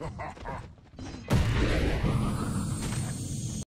Ha ha ha!